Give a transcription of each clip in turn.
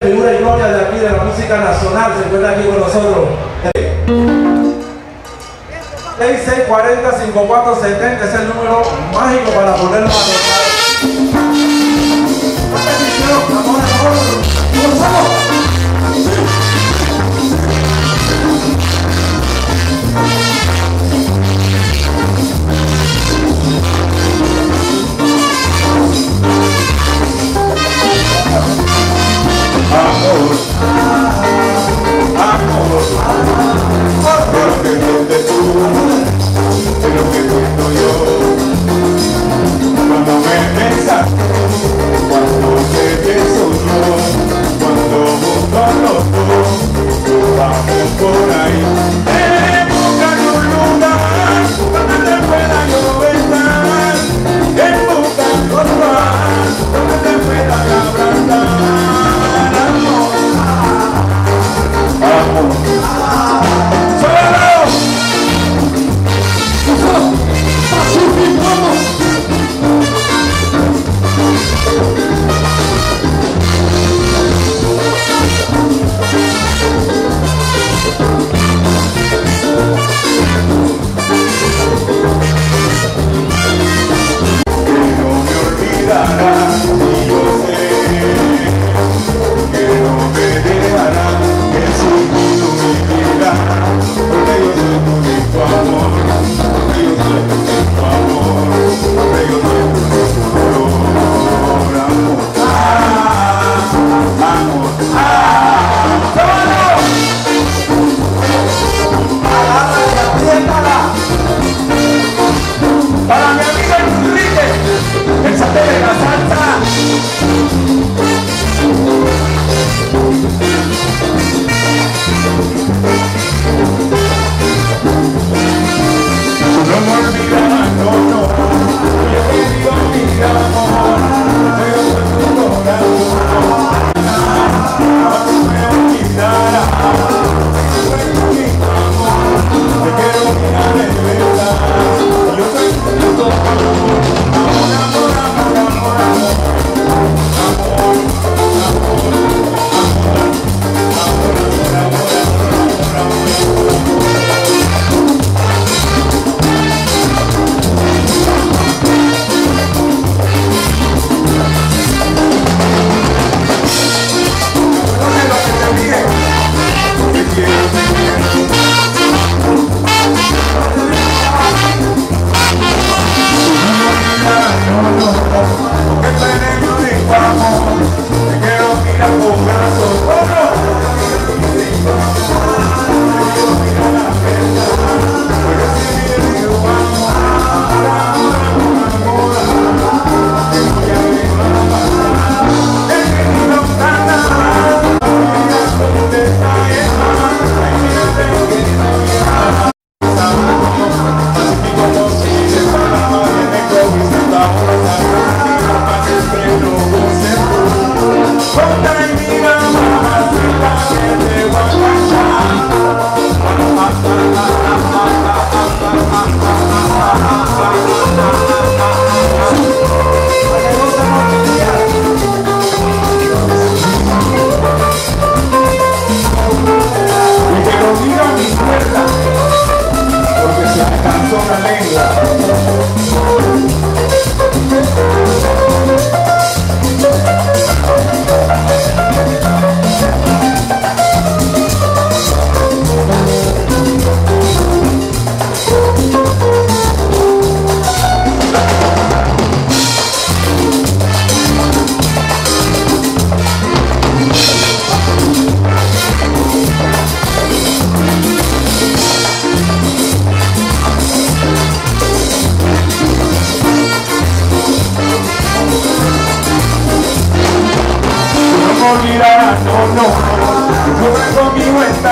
figura y gloria de aquí de la música nacional se encuentra aquí con nosotros. 6640-5470 es el número mágico para ponerlo a tocar.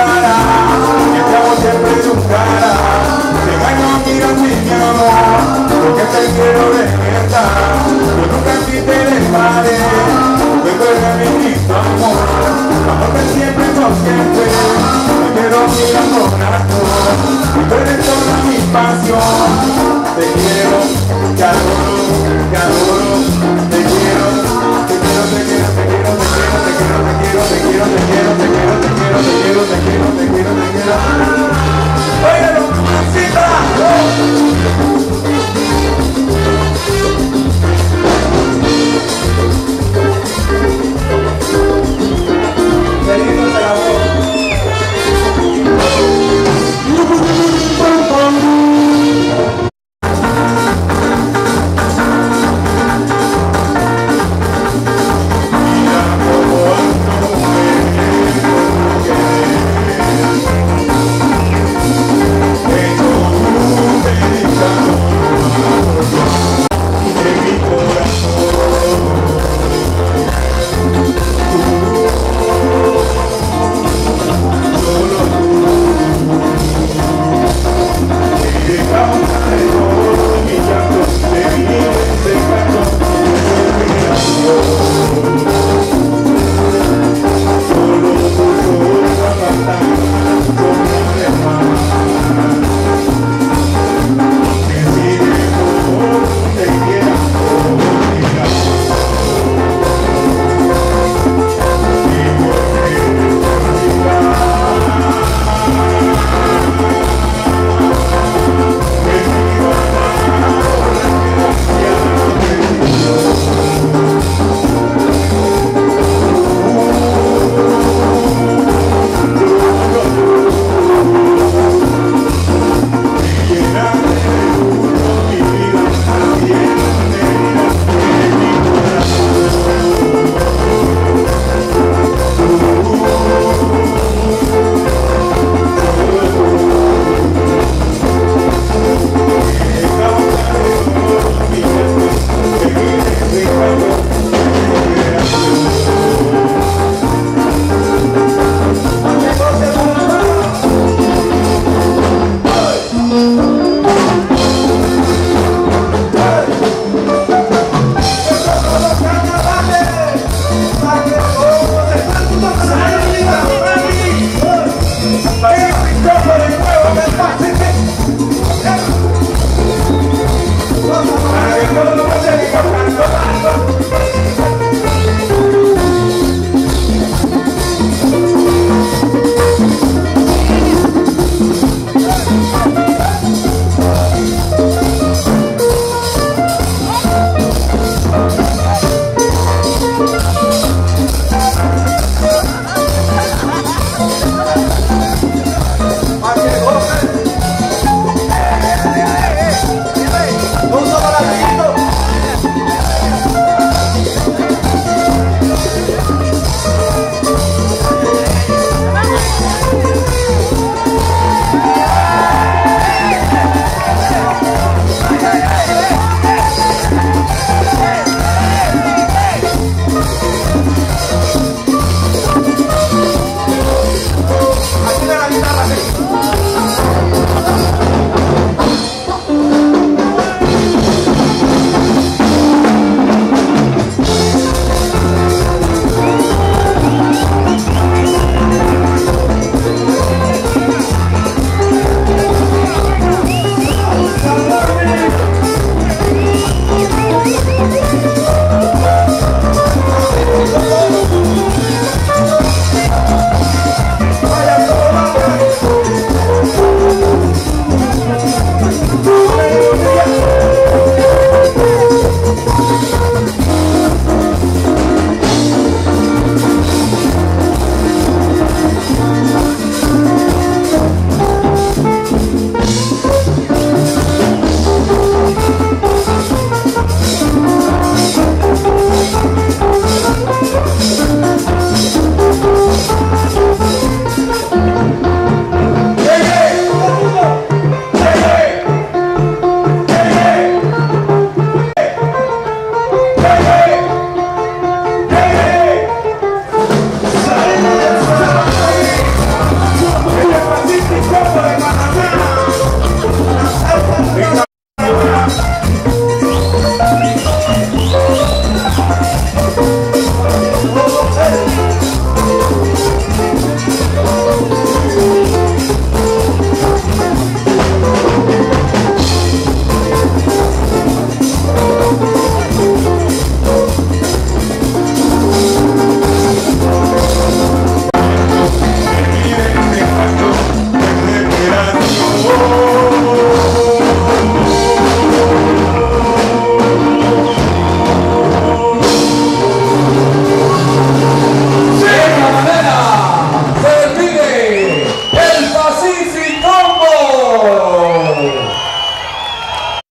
cara, estamos siempre en tu cara. Te gano mirando mi amor, porque te quiero de verdad. Yo nunca a ti te dejaré, porque tú mi lindo amor. Amor de siempre por siempre, me quedo mirando con alto. Y tú eres toda mi pasión, te quiero, te. Yeah.